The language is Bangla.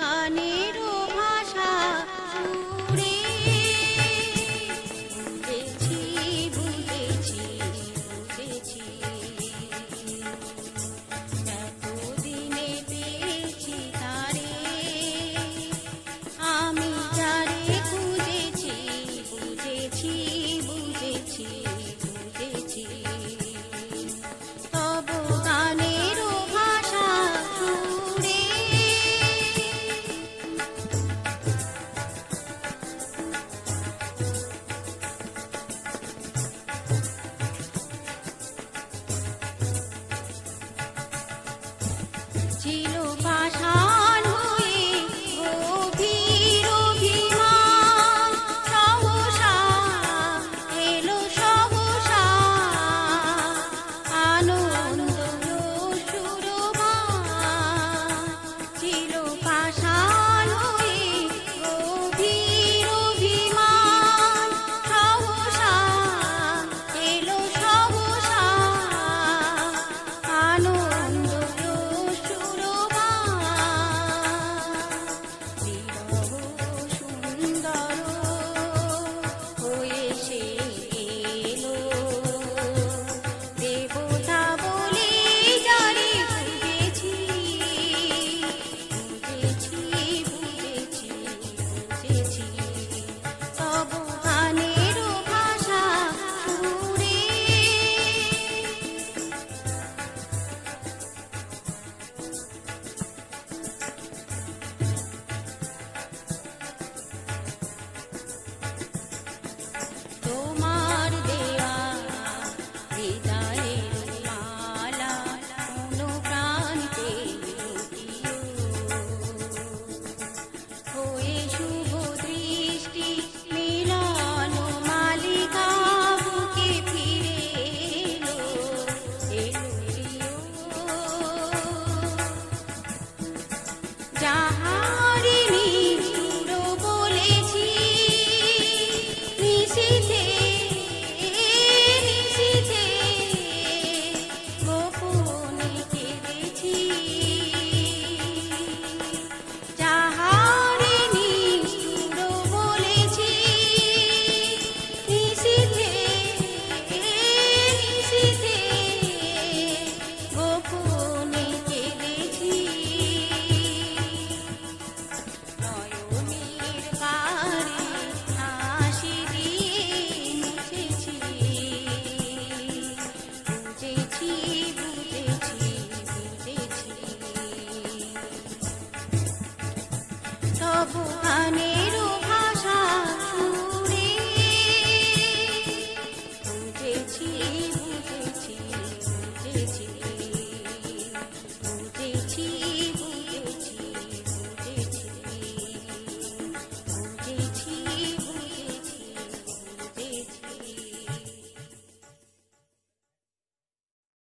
গানে